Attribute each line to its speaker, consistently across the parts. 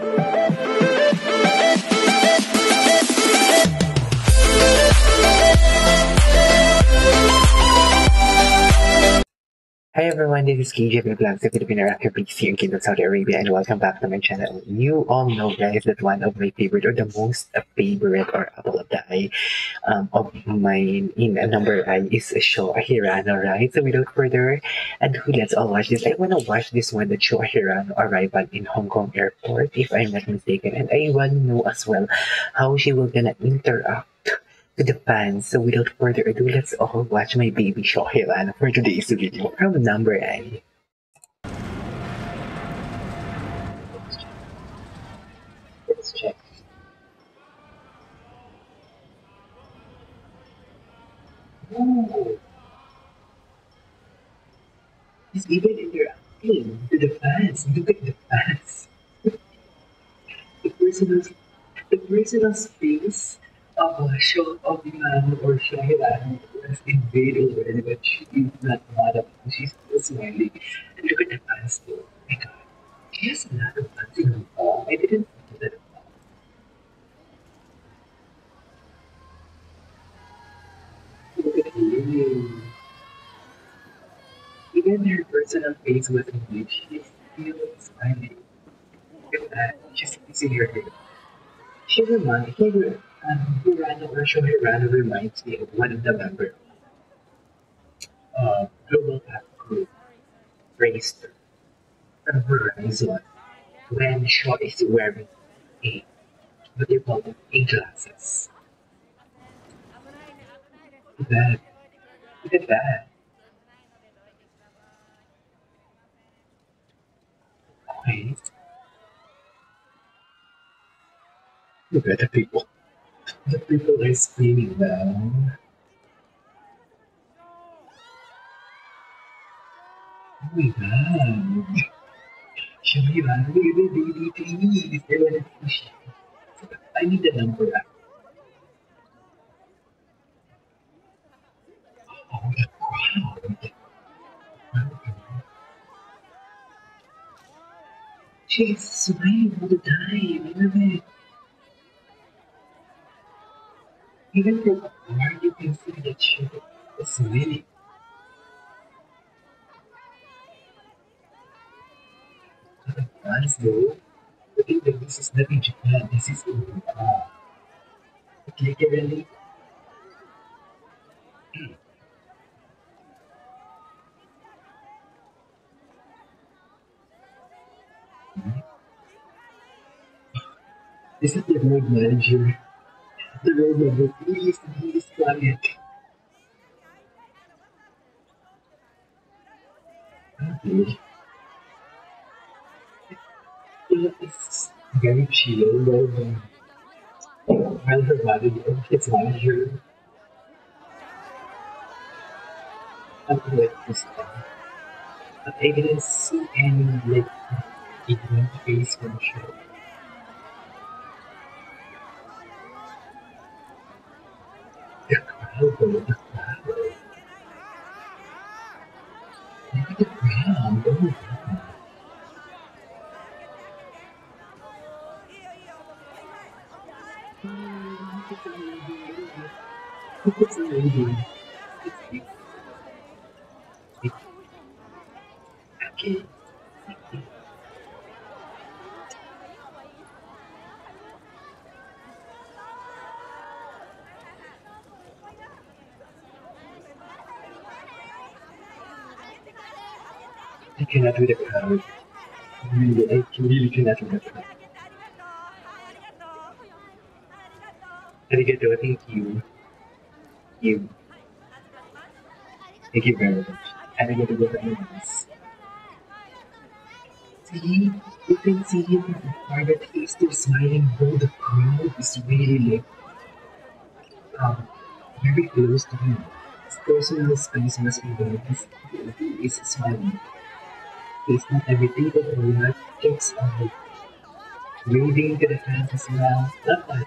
Speaker 1: Thank you. Hi everyone, this is KJ Vlogs, the Filipino rapper based here in Kingdom, Saudi Arabia, and welcome back to my channel. You all know, guys, that one of my favorite, or the most favorite, or apple of the eye um, of mine in a Number_i is Sho Hirano, right? So without further ado, let's all watch this. I want to watch this one, the Sho Hirano arrival in Hong Kong airport, if I'm not mistaken, and I want to know as well how she will gonna interact to the fans. So without further ado, let's all watch my baby Sho Hirano for today's video from Number_i. Let's check. Ooh. He's even interacting to the fans. Look at the fans. the personal, the personal space a show of the man or Sho Hirano has invaded already, but she is not mad at him. She's still smiling. And look at the fans though. My God. In I didn't know that. Look at him. Even her personal face was engaged. She's still smiling. Look at that. She's kissing her hair. She reminds he, Hirano or Sho Hirano reminds me of one of the members of Global Path Group, Racer, from Horizon, when Sho is wearing a, what do you call them, a glasses. Look at that. Look at that. Okay. Look at the people. The people are screaming now. Oh my god. Shamira, look at the baby please. I want to push I need the number. Oh, the crowd. She's smiling all the time. I love it. Even from afar, you can see that she is smiling. The fans though, I think that this is not in Japan, this is in Japan. But literally, this is the road manager. The road manager, please, please, quiet. Okay. It's very chill, well, well, her manager, its manager, I'm like this one. But I didn't see any, like, ignorant face from Sho. The crowd, though, the crowd. Look at the crowd, oh my god. It's amazing. It's amazing. It's big. Okay. I cannot do the crowd. Really, I can- really cannot do the crowd. Arigato, thank you. You. Thank you very much. Arigato gozaimasu. See, you can see him from afar that he is still smiling though the crowd is really like um, very close to him. His personal space was involved. He is smiling. He's not irritated or not uh, like waving to the fans as well. Not that.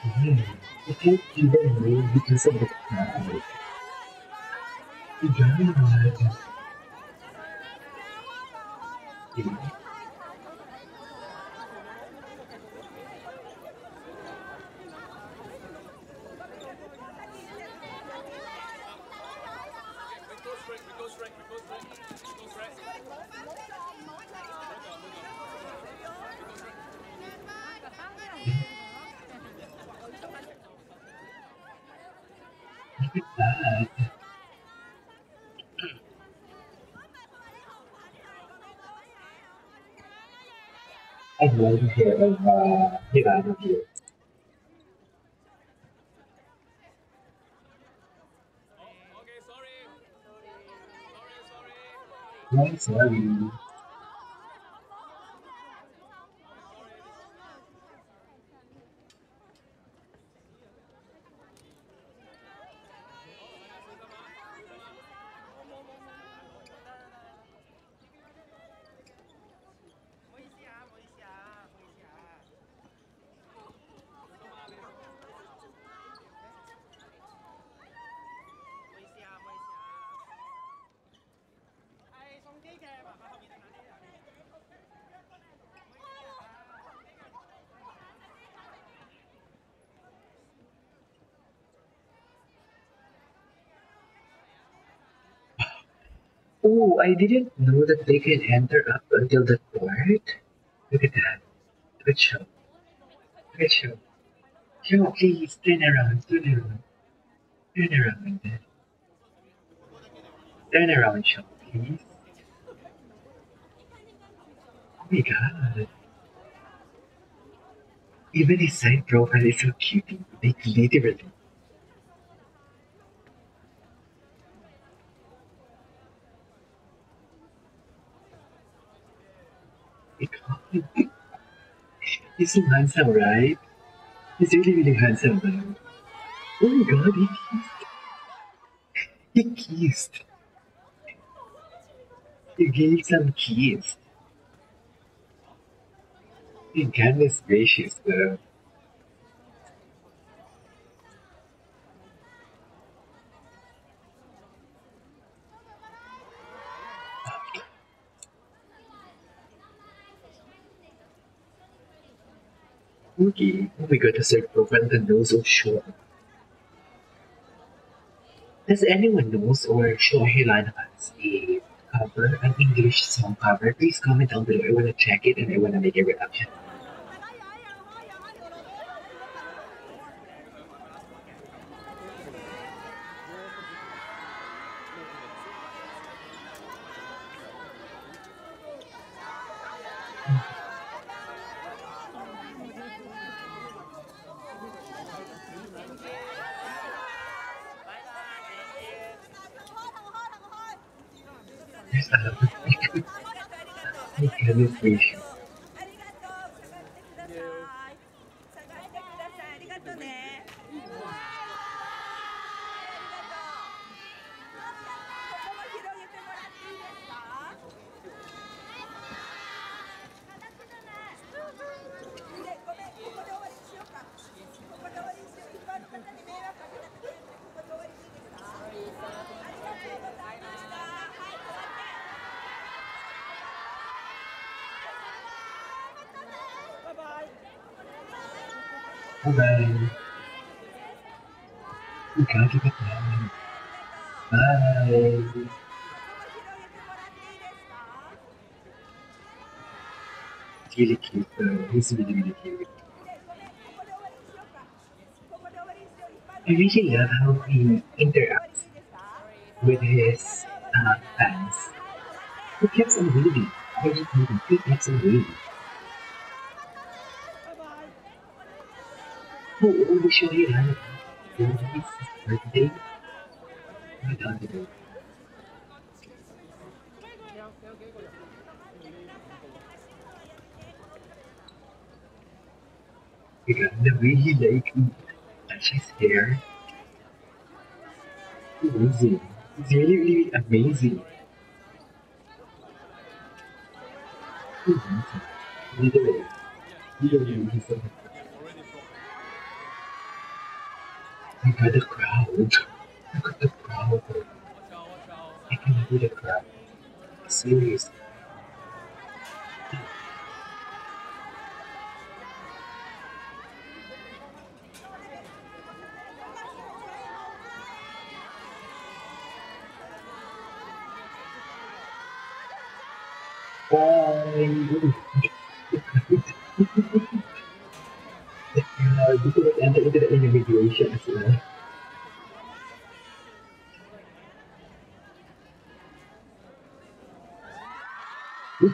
Speaker 1: He can't even because of the crowd. He died. Yeah. Look 开始了，就是呃，黑白就是。很 sorry. Oh, I didn't know that they can enter up until the court. Look at that. Good show. Good show. Sho, please, turn around, turn around. Turn around. Turn around, Sho, please. Oh my god. Even his side profile is so cute. Like, literally. He's so handsome, right? He's really, really handsome. Oh my god, he kissed. He kissed. He gave some kiss. Goodness gracious, though. Okay, oh my the third program, the nose so short. Does anyone knows or Sho Hirano has a cover, an English song cover? Please comment down below. I wanna check it and I wanna make a reaction. A of people. My goodness gracious. Bye. You can't get down. Bye. Really cute. He's really, really cute. I really love how he interacts with his uh, fans. He kept on reading. I just reading. He kept on
Speaker 2: reading.
Speaker 1: Oh, oh, we show you that. His birthday. Oh my god. God, the like touch his hair. Amazing. It's really, really amazing. Amazing. Literally. Literally, he's so Look at the crowd. Look at the crowd. I can hear the crowd. Seriously. Could enter into the individuation as well. Oh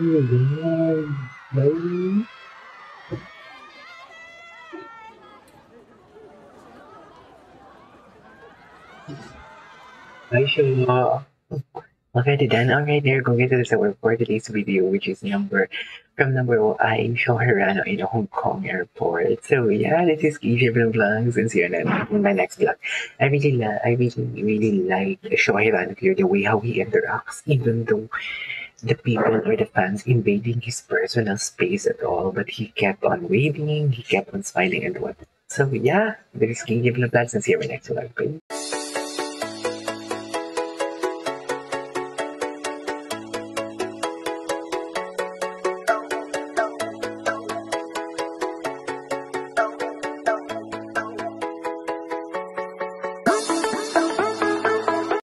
Speaker 1: my god. Bye. Bye, Sho. Alrighty then, alright there, go get to the our for today's video, which is number from number I Sho Hirano in Hong Kong airport. So yeah, this is KJ Vlogs and see you in my next vlog. I really love, I really really like Sho Hirano here, the way how he interacts, even though the people or the fans invading his personal space at all, but he kept on waving, he kept on smiling and what. So yeah, this is KJ Vlogs and see you in my next vlog. Bye.